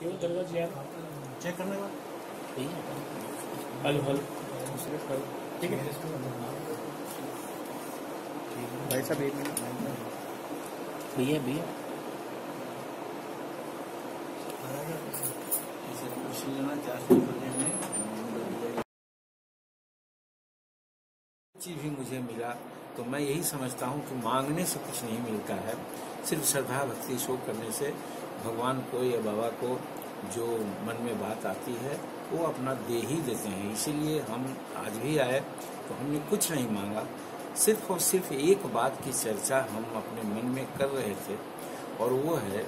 क्यों? दरवाजे यार चेक करने का। हेलो। हेलो। ठीक है। भाई साहब एक मिनट। भैया भैया। हैं चीज़ भी मुझे मिला तो मैं यही समझता हूँ कि मांगने से कुछ नहीं मिलता है। सिर्फ़ श्रद्धा भक्ति शो करने से भगवान को या बाबा को जो मन में बात आती है, वो अपना दे ही देते हैं। इसीलिए हम आज भी आए तो हमने कुछ नहीं मांगा। सिर्फ़ और सिर्फ़ एक बात की चर्चा हम अपने मन में कर रहे थे, और वो है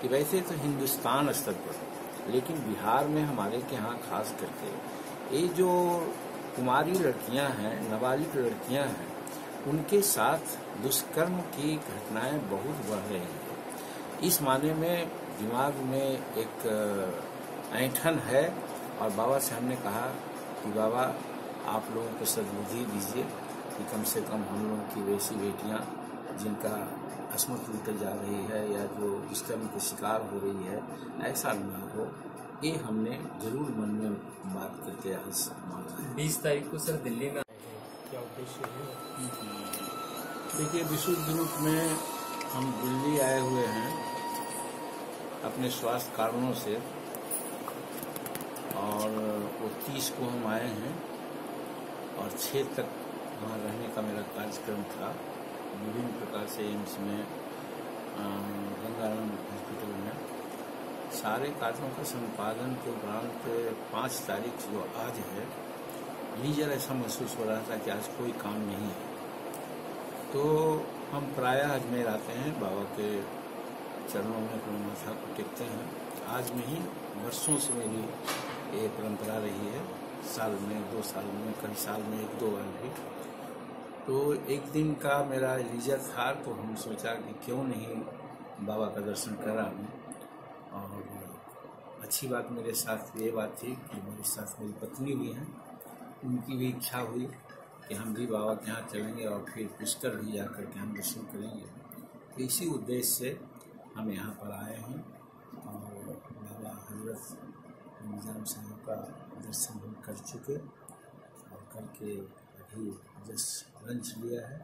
कि वैसे तो हिंदुस्तान स्तर पर, लेकिन बिहार में हमारे के यहाँ खास करके, ये जो कुमारी लड़कियाँ हैं, नाबालिग लड़कियाँ हैं, उनके साथ दुष्कर्म की घटनाएँ बहुत बढ़ रही हैं। इस माने में दिमाग में एक ऐठन है और बाबा से हमने कहा कि बाबा आप लोगों को सद्बुद्धि दीजिए कि कम से कम हम लोगों की वैसी बेटियाँ जिनका अस्मत लूटे जा रही है या जो इस कर्म के शिकार हो रही है ऐसा न हो। ये हमने ज़रूर मन में बात करके आज बीस तारीख को सर दिल्ली में क्या उद्देश्य है? देखिए विशुद्ध रूप में हम दिल्ली आए हुए हैं। अपने स्वास्थ्य कारणों से, और वो तीस को हम आए हैं, और छः तक वहाँ रहने का मेरा कार्यक्रम था। विभिन्न प्रकार से एम्स में गंगाराम हॉस्पिटल में। सारे कार्यों का संपादन के उपरांत पाँच तारीख जो आज है लीजर ऐसा महसूस हो रहा था कि आज कोई काम नहीं है। तो हम प्रायः अजमेर आते हैं बाबा के चरणों में अपने माथा को टेकते हैं। आज नहीं वर्षों से मेरी ये परंपरा रही है। साल में, दो साल में, कई साल में एक, दो बार भी। तो एक दिन का मेरा लीजर था तो हम सोचा कि क्यों नहीं बाबा का दर्शन करा मैं और अच्छी बात मेरे साथ ये बात थी कि मेरे साथ मेरी पत्नी भी हैं। उनकी भी इच्छा हुई कि हम भी बाबा के यहाँ चलेंगे और फिर पुष्कर भी जा करके हम दर्शन करेंगे। तो इसी उद्देश्य से हम यहाँ पर आए हैं और बाबा हज़रत निज़ाम साहब का दर्शन हम कर चुके और करके अभी जस्ट लंच लिया है।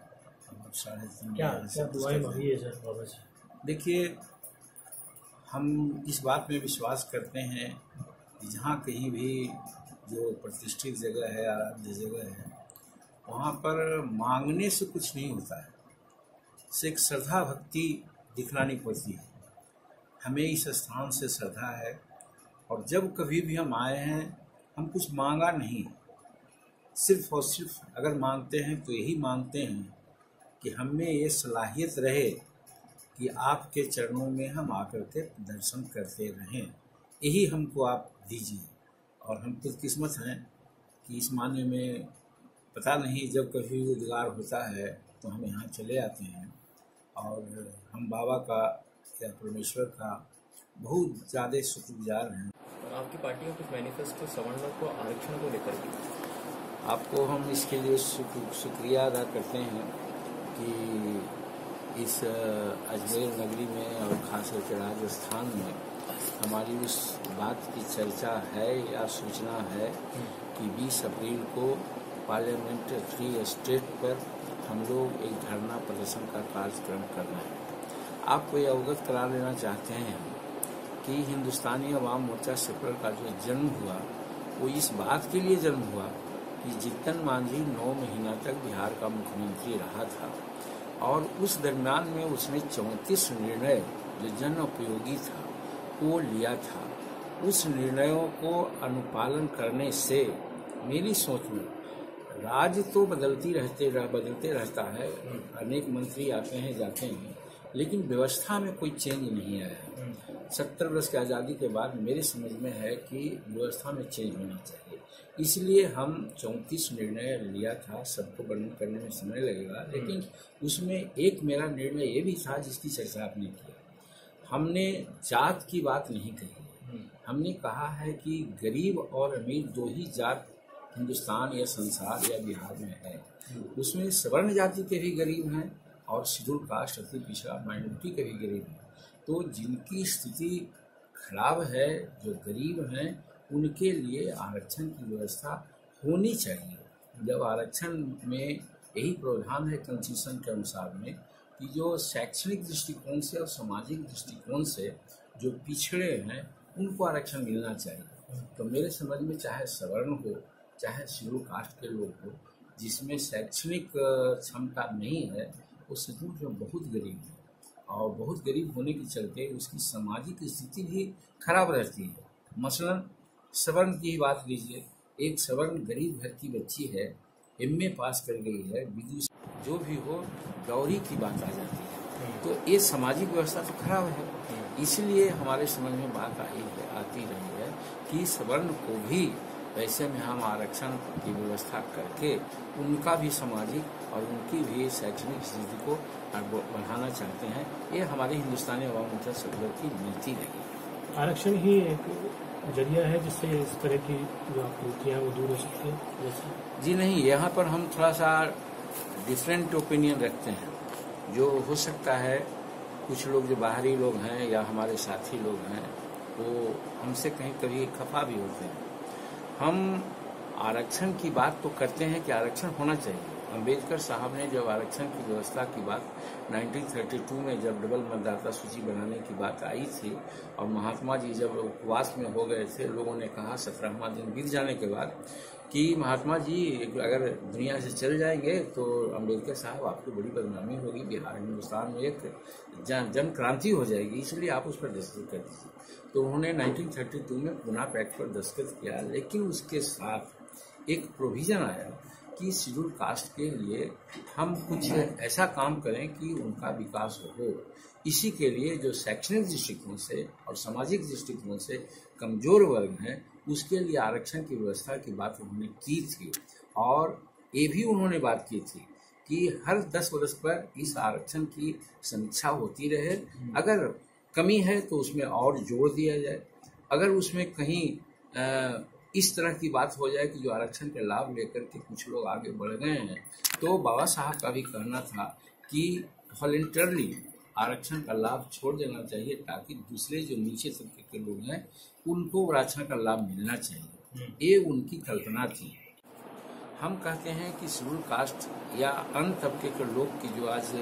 और साढ़े तीन क्या क्या दुआएँ मांगी है। सर बाबा से देखिए हम इस बात में विश्वास करते हैं कि जहाँ कहीं भी जो प्रतिष्ठित जगह है आराध्य जगह है वहाँ पर मांगने से कुछ नहीं होता है। से एक श्रद्धा भक्ति दिखलानी पड़ती है हमें इस स्थान से श्रद्धा है और जब कभी भी हम आए हैं, हम कुछ मांगा नहीं। सिर्फ़ और सिर्फ़ अगर मांगते हैं तो यही मांगते हैं कि हमें ये सलाहियत रहे कि आपके चरणों में हम आकर के दर्शन करते रहें। यही हमको आप दीजिए। और हम खुदकिस्मत हैं कि इस माने में पता नहीं, जब कभी रोज़गार होता है तो हम यहाँ चले आते हैं। और हम बाबा का या परमेश्वर का बहुत ज़्यादा शुक्रगुजार हैं। और आपकी पार्टी का कुछ मैनिफेस्टो सवर्णों को आरक्षण को लेकर के? आपको हम इसके लिए शुक्रिया अदा करते हैं कि इस अजमेर नगरी में और खास करके राजस्थान में हमारी उस बात की चर्चा है या सूचना है कि 20 अप्रैल को पार्लियामेंट थ्री स्टेट पर हम लोग एक धरना प्रदर्शन का कार्यक्रम कर रहे हैं। आपको यह अवगत करा लेना चाहते हैं हम कि हिंदुस्तानी अवाम मोर्चा सेकुलर का जो जन्म हुआ, वो इस बात के लिए जन्म हुआ कि जितन मांझी नौ महीना तक बिहार का मुख्यमंत्री रहा था और उस दरमियान में उसने चौंतीस निर्णय, जो जन उपयोगी था, वो लिया था। उस निर्णयों को अनुपालन करने से मेरी सोच में राज्य तो बदलती रहते रह, बदलते रहता है। अनेक मंत्री आते हैं जाते हैं लेकिन व्यवस्था में कोई चेंज नहीं आया। सत्तर वर्ष की आज़ादी के बाद मेरे समझ में है कि व्यवस्था में चेंज होना चाहिए। इसलिए हम चौंतीस निर्णय लिया था सबको वर्णन करने में समय लगेगा लेकिन उसमें एक मेरा निर्णय ये भी था जिसकी चर्चा आपने किया हमने जात की बात नहीं कही। हमने कहा है कि गरीब और अमीर दो ही जात हिंदुस्तान या संसार या बिहार में है। उसमें सवर्ण जाति के भी गरीब हैं और शेड्यूल कास्ट अति पिछड़ा माइनॉरिटी के भी गरीब हैं। तो जिनकी स्थिति खराब है, जो गरीब हैं, उनके लिए आरक्षण की व्यवस्था होनी चाहिए। जब आरक्षण में यही प्रावधान है कंस्टिट्यूशन के अनुसार में कि जो शैक्षणिक दृष्टिकोण से और सामाजिक दृष्टिकोण से जो पिछड़े हैं, उनको आरक्षण मिलना चाहिए। तो मेरे समझ में चाहे सवर्ण हो चाहे शेड्यूल कास्ट के लोग हो जिसमें शैक्षणिक क्षमता नहीं है वो शेड्यूल में बहुत गरीब है। और बहुत गरीब होने के चलते उसकी सामाजिक स्थिति भी खराब रहती है। मसलन सवर्ण की ही बात लीजिए एक सवर्ण गरीब घर की बच्ची है एमए पास कर गई है विदुष जो भी हो गौरी की बात आ जाती है। तो ये सामाजिक व्यवस्था तो खराब है। इसलिए हमारे समझ में बात आई है आती रही है कि सवर्ण को भी वैसे में हम आरक्षण की व्यवस्था करके उनका भी सामाजिक और उनकी भी शैक्षणिक स्थिति को बढ़ाना चाहते हैं। ये हमारी हिंदुस्तानी अवाम मोर्चा सदर की नीति रही आरक्षण ही एक ज़रिया है जिससे इस तरह की जो आप नीतियाँ वो दूर हो सकती है जैसे। जी नहीं यहाँ पर हम थोड़ा सा डिफरेंट ओपिनियन रखते हैं। जो हो सकता है कुछ लोग जो बाहरी लोग हैं या हमारे साथी लोग हैं वो हमसे कहीं कभी खफा भी होते हैं। हम आरक्षण की बात तो करते हैं कि आरक्षण होना चाहिए। अंबेडकर साहब ने जब आरक्षण की व्यवस्था की बात 1932 में जब डबल मतदाता सूची बनाने की बात आई थी और महात्मा जी जब उपवास में हो गए थे, लोगों ने कहा सत्रहवा दिन बीत जाने के बाद कि महात्मा जी, अगर दुनिया से चल जाएँगे तो अंबेडकर साहब आपकी बड़ी बदनामी होगी, बिहार, हिंदुस्तान में एक जन जन क्रांति हो जाएगी, इसलिए आप उस पर दस्तखत कर दीजिए। तो उन्होंने 1932 में पुनः पैक्ट पर दस्तखत किया, लेकिन उसके साथ एक प्रोविज़न आया कि शेड्यूल कास्ट के लिए हम कुछ ऐसा काम करें कि उनका विकास हो। इसी के लिए जो शैक्षणिक दृष्टिकोण से और सामाजिक दृष्टिकोण से कमज़ोर वर्ग हैं उसके लिए आरक्षण की व्यवस्था की बात उन्होंने की थी। और ये भी उन्होंने बात की थी कि हर दस वर्ष पर इस आरक्षण की समीक्षा होती रहे। अगर कमी है तो उसमें और जोड़ दिया जाए। अगर उसमें कहीं इस तरह की बात हो जाए कि जो आरक्षण के लाभ लेकर के कुछ लोग आगे बढ़ गए हैं तो बाबा साहब का भी कहना था कि वॉलेंटरली आरक्षण का लाभ छोड़ देना चाहिए ताकि दूसरे जो नीचे तबके के लोग हैं उनको आरक्षण का लाभ मिलना चाहिए। ये उनकी कल्पना थी। हम कहते हैं कि शेड्यूल कास्ट या अन्य तबके के लोग की जो आज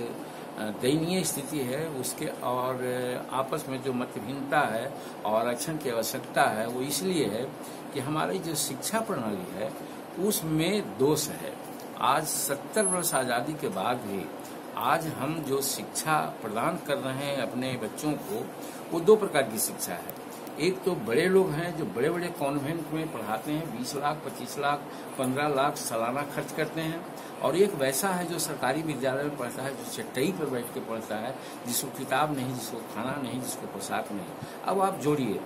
दयनीय स्थिति है उसके और आपस में जो मतभिन्नता है और आरक्षण की आवश्यकता है वो इसलिए है कि हमारी जो शिक्षा प्रणाली है उसमें दोष है। आज सत्तर वर्ष आज़ादी के बाद भी आज हम जो शिक्षा प्रदान कर रहे हैं अपने बच्चों को, वो दो प्रकार की शिक्षा है। एक तो बड़े लोग हैं जो बड़े बड़े कॉन्वेंट में पढ़ाते हैं, बीस लाख, पच्चीस लाख, पंद्रह लाख सालाना खर्च करते हैं। और एक वैसा है जो सरकारी विद्यालय में पढ़ता है, जो चट्टई पर बैठ के पढ़ता है, जिसको किताब नहीं, जिसको खाना नहीं, जिसको पोशाक नहीं। अब आप जोड़िए,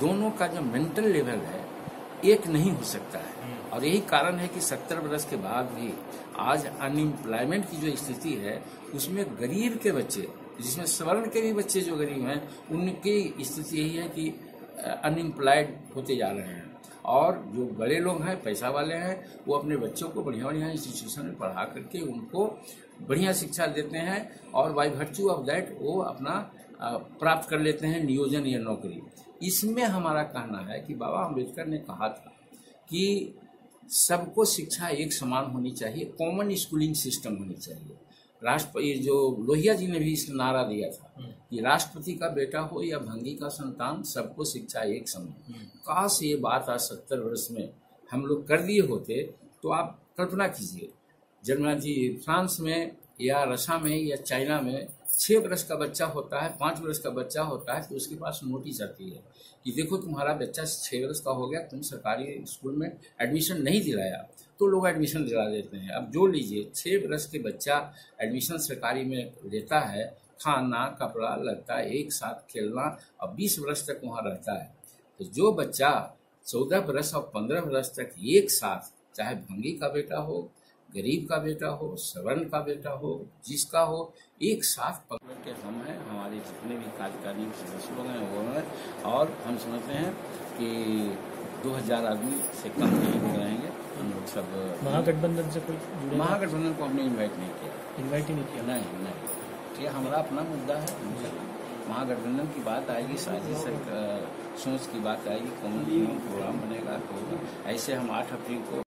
दोनों का जो मेंटल लेवल है, एक नहीं हो सकता है। और यही कारण है कि सत्तर वर्ष के बाद भी आज अनएम्प्लॉयमेंट की जो स्थिति है, उसमें गरीब के बच्चे, जिसमें स्वर्ण के भी बच्चे जो गरीब हैं, उनकी स्थिति यही है कि अनएम्प्लॉयड होते जा रहे हैं। और जो बड़े लोग हैं, पैसा वाले हैं, वो अपने बच्चों को बढ़िया बढ़िया इंस्टीट्यूशन में पढ़ा करके उनको बढ़िया शिक्षा देते हैं और बाई वर्च्यू ऑफ़ दैट वो अपना प्राप्त कर लेते हैं नियोजन या नौकरी। इसमें हमारा कहना है कि बाबा अंबेडकर ने कहा था कि सबको शिक्षा एक समान होनी चाहिए कॉमन स्कूलिंग सिस्टम होनी चाहिए। राष्ट्रपति जो लोहिया जी ने भी इस नारा दिया था कि राष्ट्रपति का बेटा हो या भंगी का संतान सबको शिक्षा एक समान। काश ये बात आज सत्तर वर्ष में हम लोग कर दिए होते तो आप कल्पना कीजिए जर्मनी फ्रांस में या रशा में या चाइना में छः वर्ष का बच्चा होता है, पाँच वर्ष का बच्चा होता है तो उसके पास नोटिस आती है कि देखो तुम्हारा बच्चा छः वर्ष का हो गया, तुम सरकारी स्कूल में एडमिशन नहीं दिलाया। तो लोग एडमिशन दिला देते हैं। अब जो लीजिए छः वर्ष के बच्चा एडमिशन सरकारी में लेता है, खाना, कपड़ा, लगता एक साथ खेलना और बीस वर्ष तक वहाँ रहता है। तो जो बच्चा चौदह वर्ष और पंद्रह वर्ष तक एक साथ, चाहे भंगी का बेटा हो गरीब का बेटा हो सवर्ण का बेटा हो जिसका हो एक साथ पकड़ के हम हैं हमारे जितने भी कार्यकारी सदस्य लोग हैं वो हैं और हम समझते हैं कि 2000 आदमी से कम नहीं रहेंगे हम लोग सब महागठबंधन से कोई महागठबंधन को हमने इनवाइट नहीं किया। इन्वाइट ही नहीं किया? नहीं नहीं। ये हमारा अपना मुद्दा है। वहाँ गठबंधन की बात आएगी साजिश सोच की बात आएगी कौन प्रोग्राम बनेगा ऐसे हम आठ अप्रैल को